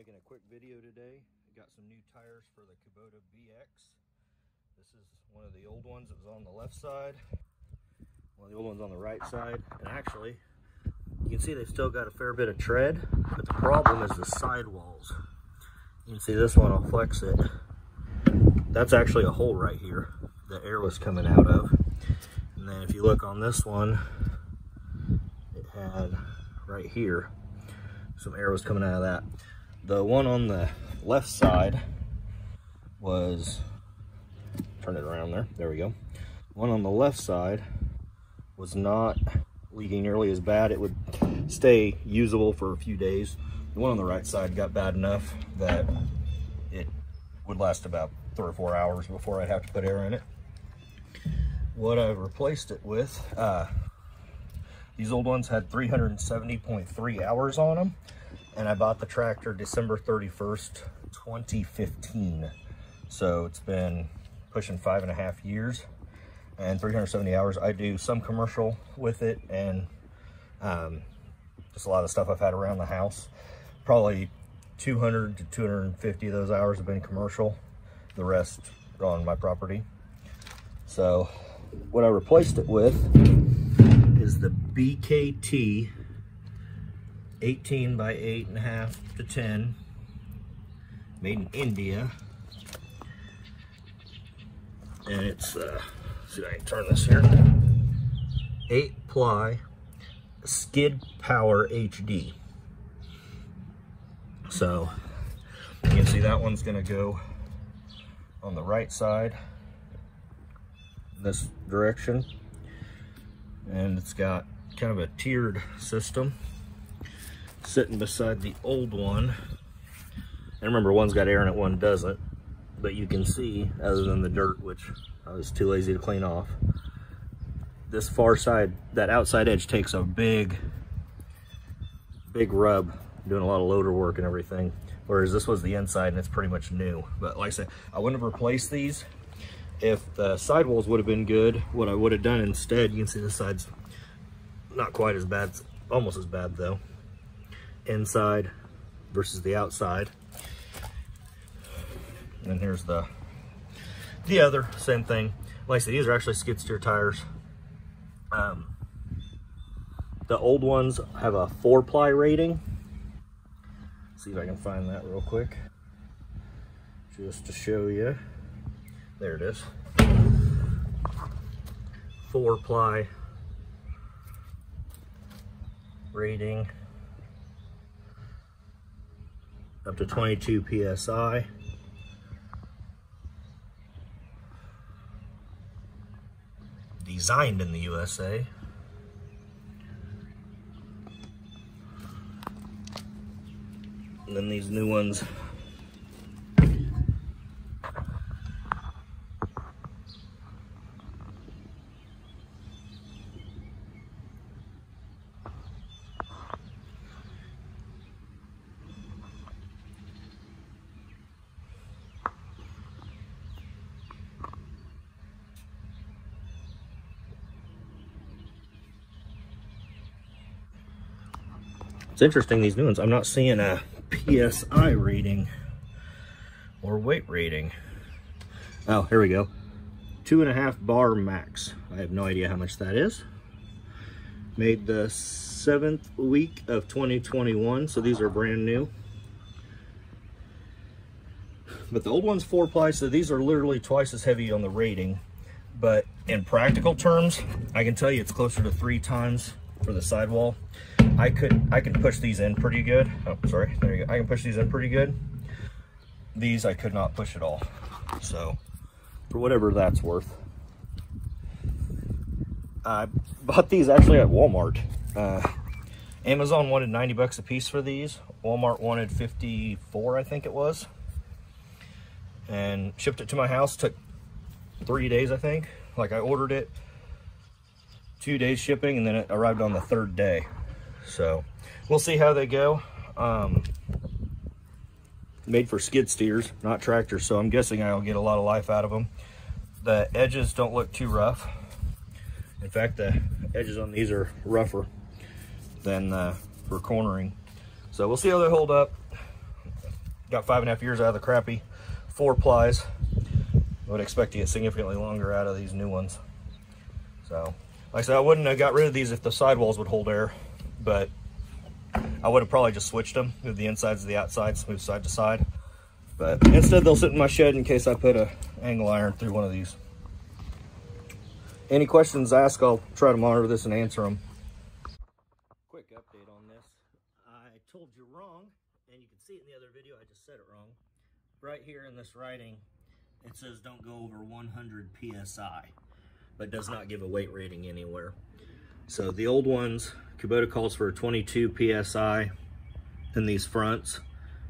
making a quick video today. We got some new tires for the Kubota BX. This is one of the old ones that was on the left side. One of the old ones on the right side. And actually, you can see they've still got a fair bit of tread, but the problem is the sidewalls. You can see this one, I'll flex it. That's actually a hole right here the air was coming out of. And then if you look on this one, it had right here, some air was coming out of that. The one on the left side was, turn it around there, there we go. One on the left side was not leaking nearly as bad. It would stay usable for a few days. The one on the right side got bad enough that it would last about three or four hours before I'd have to put air in it. What I've replaced it with, uh, these old ones had 370.3 hours on them and I bought the tractor December 31st, 2015. So it's been pushing five and a half years and 370 hours. I do some commercial with it and um, just a lot of stuff I've had around the house. Probably 200 to 250 of those hours have been commercial. The rest on my property. So what I replaced it with is the BKT 18 by 8 and a half to 10 made in India. And it's uh see if I can turn this here. 8 ply skid power HD so you can see that one's gonna go on the right side this direction. And it's got kind of a tiered system sitting beside the old one. And remember, one's got air in it, one doesn't. But you can see, other than the dirt, which oh, I was too lazy to clean off, this far side, that outside edge takes a big, big rub, doing a lot of loader work and everything. Whereas this was the inside and it's pretty much new. But like I said, I wouldn't have replaced these. If the sidewalls would have been good, what I would have done instead, you can see the side's not quite as bad, almost as bad though inside versus the outside. And here's the the other, same thing. Like I said, these are actually skid steer tires. Um, the old ones have a four ply rating. Let's see if I can find that real quick. Just to show you. There it is. Four ply rating up to 22 psi. Designed in the USA. And then these new ones It's interesting, these new ones, I'm not seeing a PSI rating or weight rating. Oh, here we go. Two and a half bar max. I have no idea how much that is. Made the seventh week of 2021, so these are brand new. But the old one's four ply, so these are literally twice as heavy on the rating. But in practical terms, I can tell you it's closer to three times for the sidewall. I could I can push these in pretty good. Oh, sorry. There you go. I can push these in pretty good. These I could not push at all. So, for whatever that's worth. I bought these actually at Walmart. Uh, Amazon wanted 90 bucks a piece for these. Walmart wanted 54, I think it was. And shipped it to my house. Took three days, I think. Like I ordered it, two days shipping, and then it arrived on the third day. So we'll see how they go. Um, made for skid steers, not tractors, so I'm guessing I'll get a lot of life out of them. The edges don't look too rough. In fact, the edges on these are rougher than uh, for cornering. So we'll see how they hold up. got five and a half years out of the crappy four plies. I would expect to get significantly longer out of these new ones. So, like I said, I wouldn't have got rid of these if the sidewalls would hold air, but I would have probably just switched them, moved the insides to the outsides, moved side to side. But instead they'll sit in my shed in case I put a angle iron through one of these. Any questions ask, I'll try to monitor this and answer them. Quick update on this. I told you wrong, and you can see it in the other video, I just said it wrong. Right here in this writing, it says don't go over 100 PSI, but does not give a weight rating anywhere. So the old ones, Kubota calls for 22 PSI in these fronts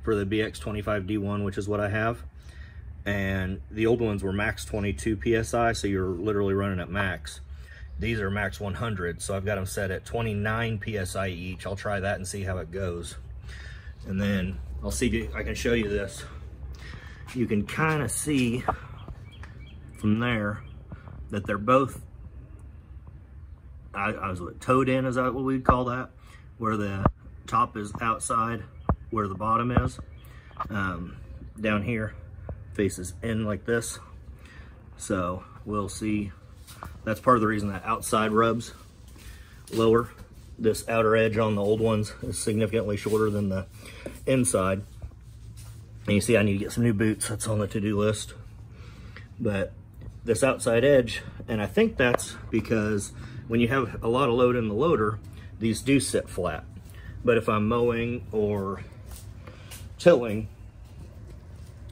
for the BX25D1, which is what I have. And the old ones were max 22 psi so you're literally running at max. These are max 100 so i've got them set at 29 psi each. I'll try that and see how it goes. And then i'll see i can show you this. You can kind of see from there that they're both I, I was what, toed in is that what we'd call that where the top is outside where the bottom is um, down here faces in like this. So we'll see. That's part of the reason that outside rubs lower. This outer edge on the old ones is significantly shorter than the inside. And you see I need to get some new boots. That's on the to-do list. But this outside edge, and I think that's because when you have a lot of load in the loader, these do sit flat. But if I'm mowing or tilling,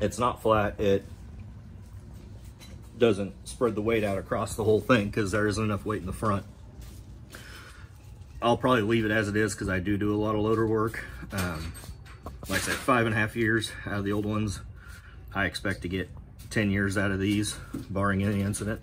it's not flat. It doesn't spread the weight out across the whole thing because there isn't enough weight in the front. I'll probably leave it as it is because I do do a lot of loader work. Um, like I said, five and a half years out of the old ones. I expect to get 10 years out of these, barring any incident.